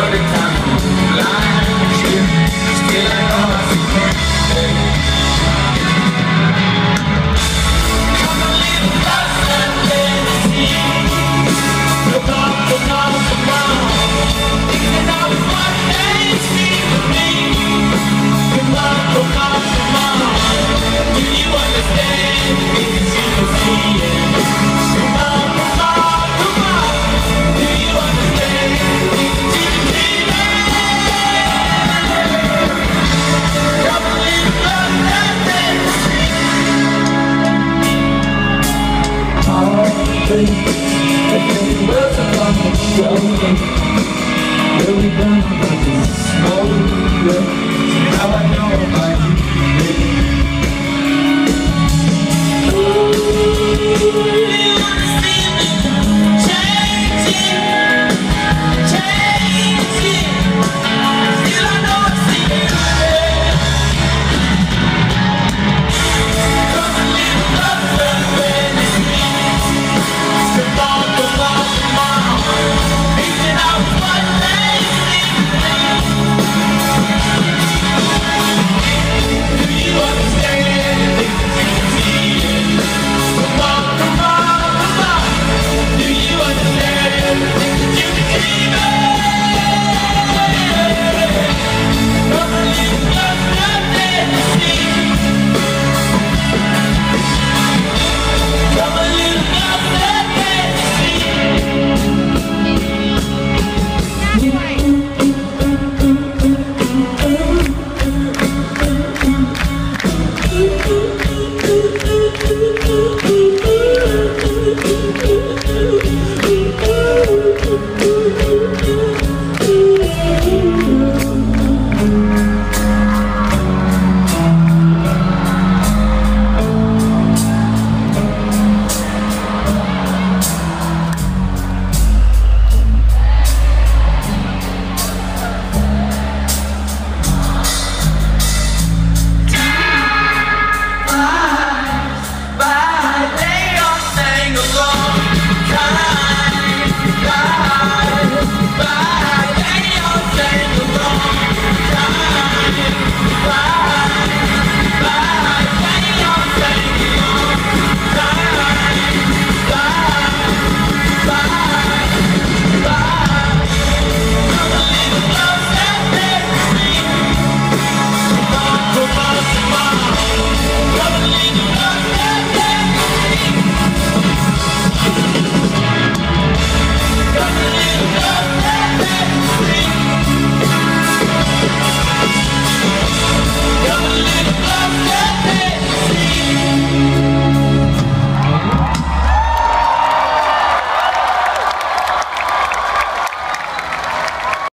But time can't nothing If it was a